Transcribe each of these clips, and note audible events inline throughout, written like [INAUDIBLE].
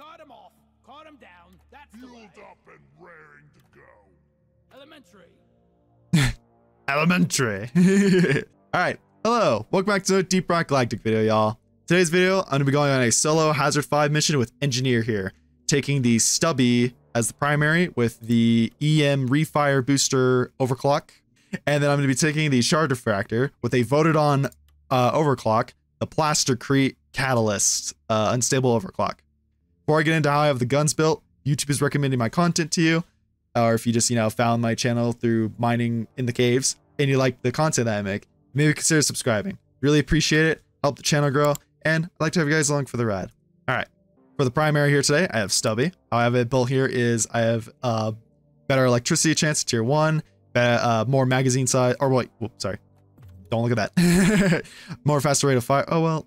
caught him off. Caught him down. That's the way. Fueled up and raring to go. Elementary. [LAUGHS] Elementary. [LAUGHS] All right. Hello. Welcome back to a Deep Rock Galactic video, y'all. Today's video, I'm going to be going on a solo Hazard 5 mission with Engineer here, taking the Stubby as the primary with the EM Refire Booster Overclock. And then I'm going to be taking the Shard Diffractor with a voted on uh, overclock, the Plastcrete Catalyst uh, Unstable Overclock. Before I get into how I have the guns built, YouTube is recommending my content to you, or if you just, you know, found my channel through mining in the caves and you like the content that I make, maybe consider subscribing. Really appreciate it. Help the channel grow. And I'd like to have you guys along for the ride. All right. For the primary here today, I have Stubby. How I have it built here is I have uh, better electricity chance, tier one, better, uh, more magazine size, or wait, sorry. Don't look at that. [LAUGHS] more faster rate of fire. Oh, well.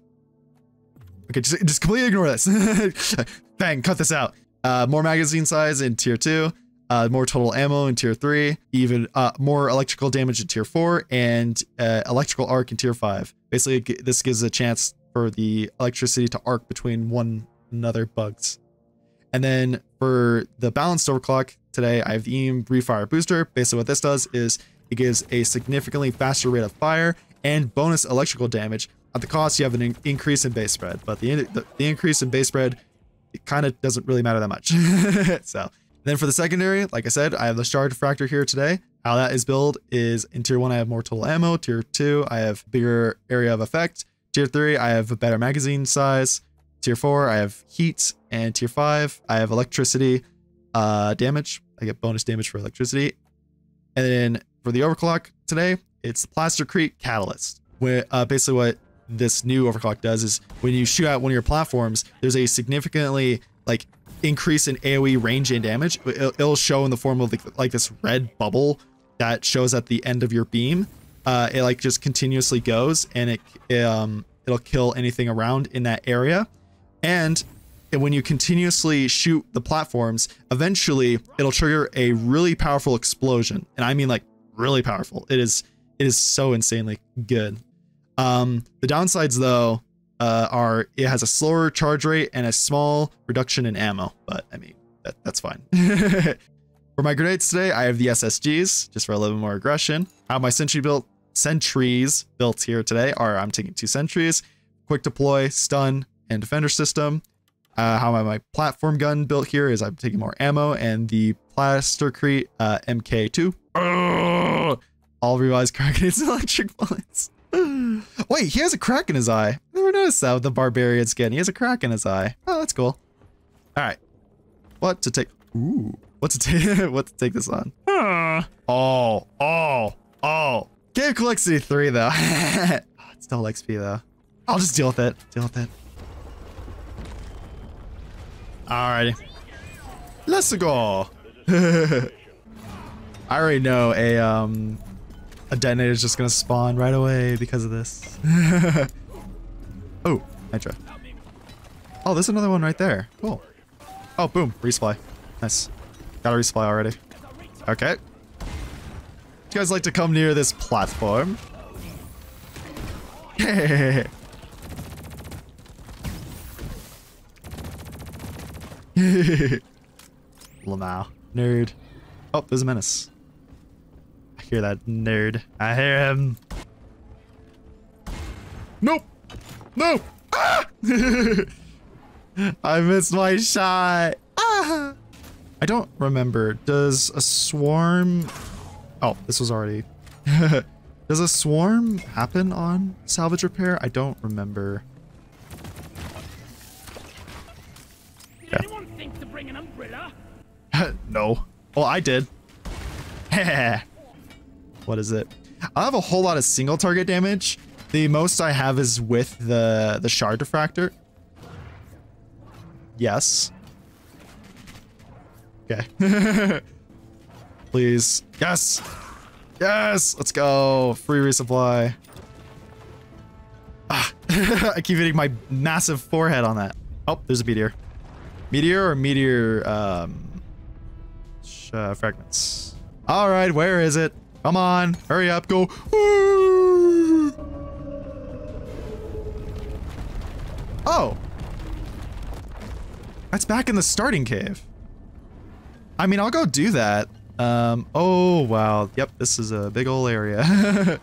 Okay, just, just completely ignore this. [LAUGHS] Bang, cut this out. Uh, more magazine size in tier two, uh, more total ammo in tier three, even uh, more electrical damage in tier four, and uh, electrical arc in tier five. Basically, this gives a chance for the electricity to arc between one another bugs. And then for the balanced overclock today, I have the EM Refire Booster. Basically, what this does is it gives a significantly faster rate of fire and bonus electrical damage. At the cost, you have an in increase in base spread, but the, the, the increase in base spread it kind of doesn't really matter that much. [LAUGHS] so then for the secondary, like I said, I have the Shard Diffractor here today. How that is built is in tier one, I have more total ammo. Tier two, I have bigger area of effect. Tier three, I have a better magazine size. Tier four, I have heat. And tier five, I have electricity uh, damage. I get bonus damage for electricity. And then for the overclock today, it's the Plastcrete Catalyst. Where uh, basically what this new overclock does is when you shoot out one of your platforms, there's a significantly like increase in AoE range and damage. It'll, it'll show in the form of like, this red bubble that shows at the end of your beam. Uh, it like just continuously goes and it, it um it'll kill anything around in that area. And when you continuously shoot the platforms, eventually it'll trigger a really powerful explosion. And I mean like really powerful. It is it is so insanely good. Um, the downsides though uh, are it has a slower charge rate and a small reduction in ammo, but I mean that, that's fine. [LAUGHS] for my grenades today, I have the SSGs just for a little bit more aggression. I have my sentry built sentries built here today are I'm taking two sentries, quick deploy, stun, and defender system. Uh, how my platform gun built here is I'm taking more ammo and the Plastcrete uh, MK2. Ugh! All revised [LAUGHS] Kraken electric bullets. Wait, he has a crack in his eye. I never noticed that with the barbarian skin. He has a crack in his eye. Oh, that's cool. All right. What to take? Ooh. What to take? [LAUGHS] what to take this on? Oh, oh, oh. Game complexity three though. [LAUGHS] it's still XP though. I'll just deal with it. Deal with it. Alrighty. Let's go. [LAUGHS] I already know a um a detonator is just gonna spawn right away because of this. [LAUGHS] oh, Nitra. Oh, there's another one right there. Cool. Oh, boom. Resupply. Nice. Got a resupply already. Okay. You guys like to come near this platform? [LAUGHS] Lamau. Nerd. Oh, there's a menace. I hear that nerd. I hear him. Nope. No. Ah! [LAUGHS] I missed my shot. Ah! I don't remember. Does a swarm... Oh, this was already... [LAUGHS] Does a swarm happen on salvage repair? I don't remember. Did anyone think to bring an umbrella? [LAUGHS] no. Well, I did. What is it? I have a whole lot of single target damage. The most I have is with the, the shard diffractor. Yes. Okay. [LAUGHS] Please. Yes. Yes. Let's go. Free resupply. Ah. [LAUGHS] I keep hitting my massive forehead on that. Oh, there's a meteor. Meteor or meteor um, uh, fragments? All right, where is it? Come on, hurry up, go. Oh. That's back in the starting cave. I mean, I'll go do that. Um, oh, wow. Yep, this is a big old area. [LAUGHS]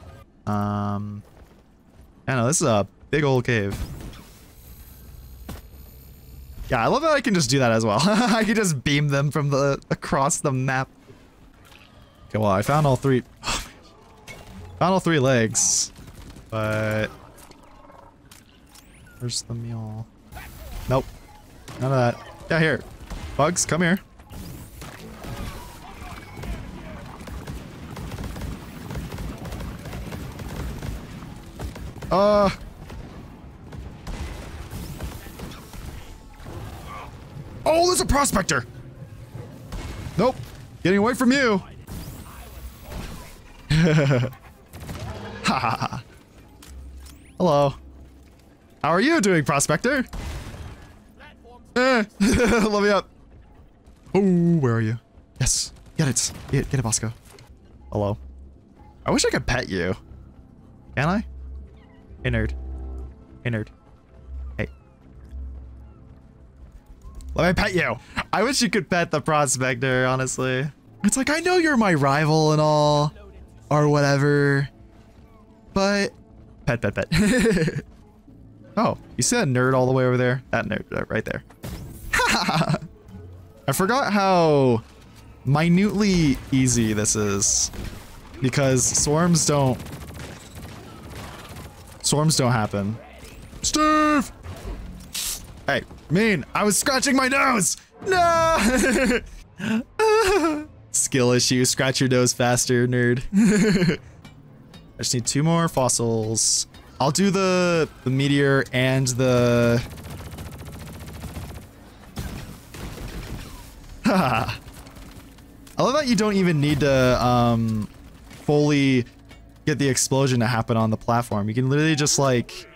um, I know, this is a big old cave. Yeah, I love that I can just do that as well. [LAUGHS] I can just beam them from the across the map. Okay, well, I found all three. found all three legs, but where's the meal? Nope, none of that. Yeah, here, bugs, come here. Uh. Oh, there's a prospector. Nope. Getting away from you. [LAUGHS] Hello. How are you doing, prospector? Eh. [LAUGHS] Let me up. Oh, where are you? Yes. Get it. Get it, get it, Bosco. Hello. I wish I could pet you. Can I? Hey, nerd. Hey, nerd. Hey. Let me pet you. I wish you could pet the prospector, honestly. It's like, I know you're my rival and all, or whatever, but pet, pet, pet. [LAUGHS] oh, you see that nerd all the way over there? That nerd right there. [LAUGHS] I forgot how minutely easy this is because swarms don't swarms don't happen. Steve! Hey, mean, I was scratching my nose! No! [LAUGHS] Skill issue, scratch your nose faster, nerd. [LAUGHS] I just need two more fossils. I'll do the, the meteor and the... [LAUGHS] I love that you don't even need to um, fully get the explosion to happen on the platform. You can literally just like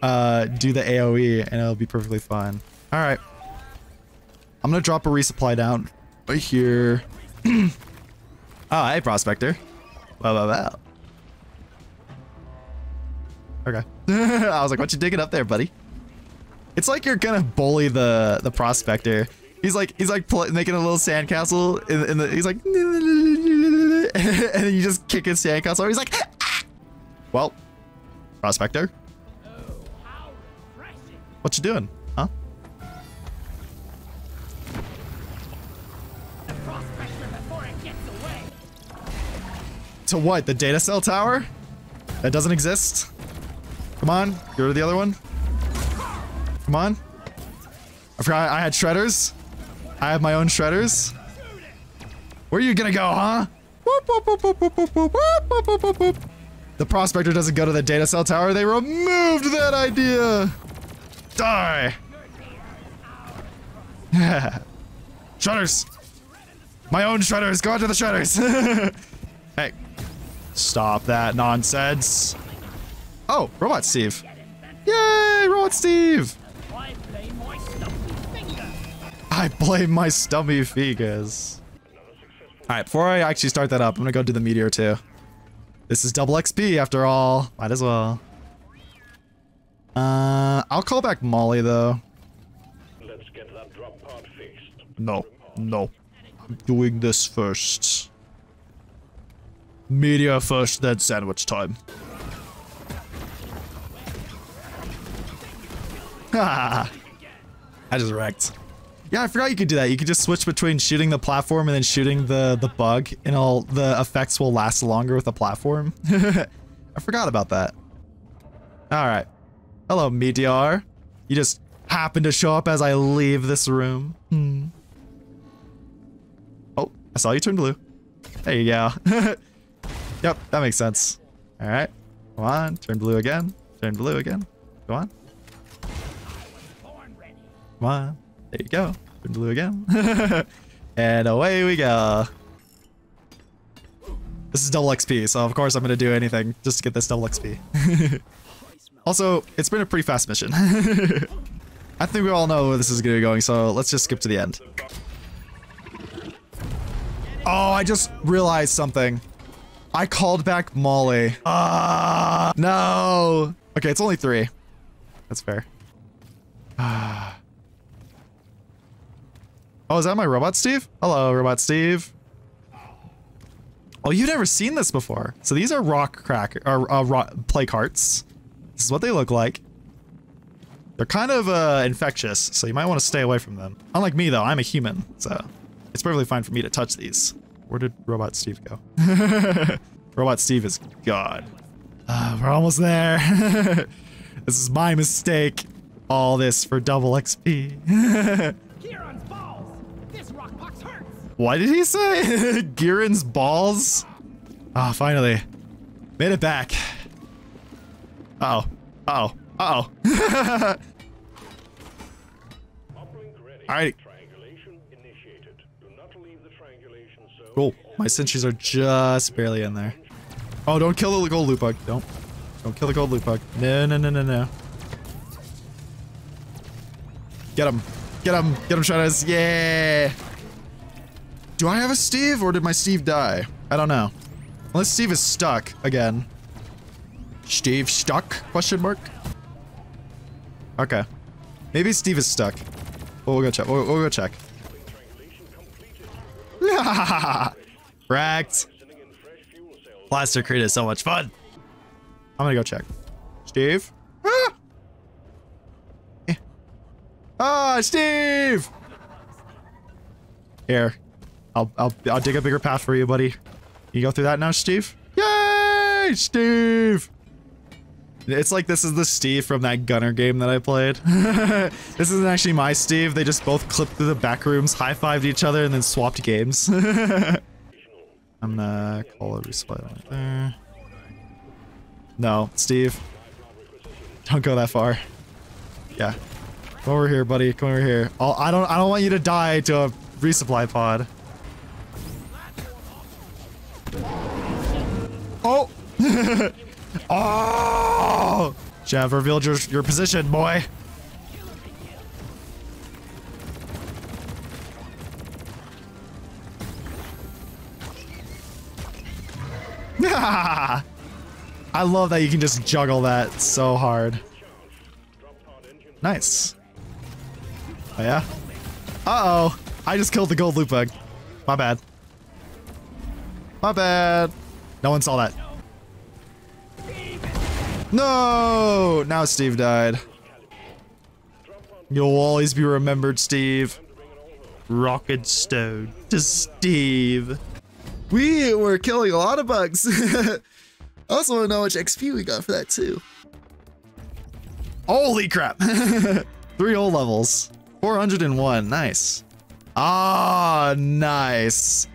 uh, do the AoE and it'll be perfectly fine. All right. I'm gonna drop a resupply down right here. [CLEARS THROAT] oh, hey, prospector. Wow, wow, wow. Okay. [LAUGHS] I was like, what you digging up there, buddy? It's like you're gonna bully the the prospector. He's like he's like making a little sandcastle in, in the. He's like [LAUGHS] and then you just kick his sandcastle. He's like, ah! well, prospector. What you doing, To what? The data cell tower? That doesn't exist? Come on, go to the other one. Come on. I forgot I had shredders. I have my own shredders. Where are you gonna go, huh? The prospector doesn't go to the data cell tower. They removed that idea. Die. shredders. My own shredders. Go to the shredders. hey. Stop that nonsense. Oh, Robot Steve. Yay, Robot Steve. I blame my stubby fingers. All right, before I actually start that up, I'm gonna go do the meteor too. This is double XP after all. Might as well. Uh, I'll call back Molly though. Let's get that drop pod fixed. No, no. I'm doing this first. Meteor first, then sandwich time. [LAUGHS] I just wrecked. Yeah, I forgot you could do that. You could just switch between shooting the platform and then shooting the, the bug, and all the effects will last longer with the platform. [LAUGHS] I forgot about that. Alright. Hello, Meteor. You just happen to show up as I leave this room. Hmm. Oh, I saw you turn blue. There you go. [LAUGHS] yep, that makes sense. Alright. Come on, turn blue again. Turn blue again. Go on. Come on. There you go. Turn blue again. [LAUGHS] and away we go. This is double XP, so of course I'm gonna do anything just to get this double XP. [LAUGHS] also, it's been a pretty fast mission. [LAUGHS] I think we all know where this is gonna be going, so let's just skip to the end. Oh, I just realized something. I called back Molly. Ah, uh, no. Okay, it's only three. That's fair. Ah. [SIGHS] Oh, is that my robot Steve? Hello, robot Steve. Oh, you've never seen this before. So these are rock cracker or uh, rock play carts. This is what they look like. They're kind of uh, infectious, so you might want to stay away from them. Unlike me, though, I'm a human, so it's perfectly fine for me to touch these. Where did Robot Steve go? [LAUGHS] Robot Steve is gone. Uh, we're almost there. [LAUGHS] this is my mistake. All this for double XP. [LAUGHS] Kieran's balls! This rockpox hurts! what did he say? Giran's balls? Ah, finally. Made it back. Uh oh. Uh oh. Uh oh. Alright. Cool. My sentries are just barely in there. Oh, don't kill the gold loot bug. Don't. Don't kill the gold loot bug. No, no, no, no, no. Get him. Get him. Get him, Shadows. Yeah. Do I have a Steve or did my Steve die? I don't know. Unless Steve is stuck again. Steve stuck? Question mark. Okay. Maybe Steve is stuck. We'll go check. We'll, we'll go check. [LAUGHS] Cells. Plastcrete is so much fun. I'm gonna go check. Steve? [GASPS] Ah! Ah, Steve! Here. I'll, I'll, I'll dig a bigger path for you, buddy. You go through that now, Steve? Yay! Steve! It's like this is the Steve from that Gunner game that I played. [LAUGHS] this isn't actually my Steve. They just both clipped through the back rooms, high-fived each other, and then swapped games. [LAUGHS] I'm gonna call a resupply right there. No, Steve. Don't go that far. Yeah. Come over here, buddy. Come over here. I'll, I don't. I don't want you to die to a resupply pod. Oh. [LAUGHS] oh. Shav revealed your your position, boy. [LAUGHS] I love that you can just juggle that so hard. Nice. Oh yeah? Uh-oh. I just killed the gold loot bug. My bad. My bad. No one saw that. No! Now Steve died. You'll always be remembered, Steve. Rock and Stone to Steve. We were killing a lot of bugs. [LAUGHS] I also want to know which XP we got for that too. Holy crap. [LAUGHS] Three old levels. 401. Nice. Ah, nice.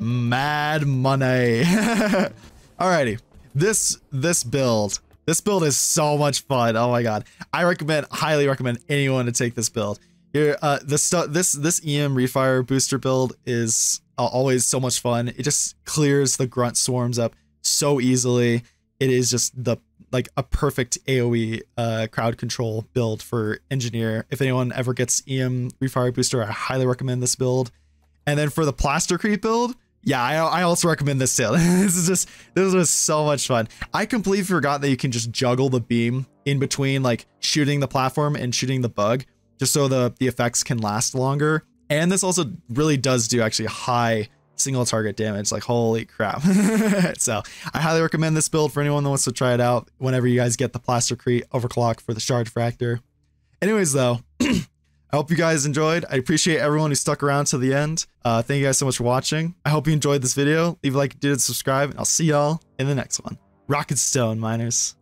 Mad money. [LAUGHS] Alrighty. This this build. This build is so much fun. Oh my god. I recommend highly recommend anyone to take this build. Here, uh, this stuff, this this EM refire booster build is uh, always so much fun. It just clears the grunt swarms up so easily. It is just the like a perfect AOE uh, crowd control build for engineer. If anyone ever gets EM refire booster, I highly recommend this build. And then for the Plastcrete build, yeah, I, I also recommend this too. [LAUGHS] this is just this was so much fun. I completely forgot that you can just juggle the beam in between like shooting the platform and shooting the bug just so the, the effects can last longer. And this also really does do actually high single target damage. Like, holy crap. [LAUGHS] so I highly recommend this build for anyone that wants to try it out whenever you guys get the Plastcrete overclock for the Shard Fractor. Anyways, though, [CLEARS THROAT] I hope you guys enjoyed. I appreciate everyone who stuck around to the end. Uh, thank you guys so much for watching. I hope you enjoyed this video. Leave a like, did subscribe, and I'll see y'all in the next one. Rock and Stone, miners.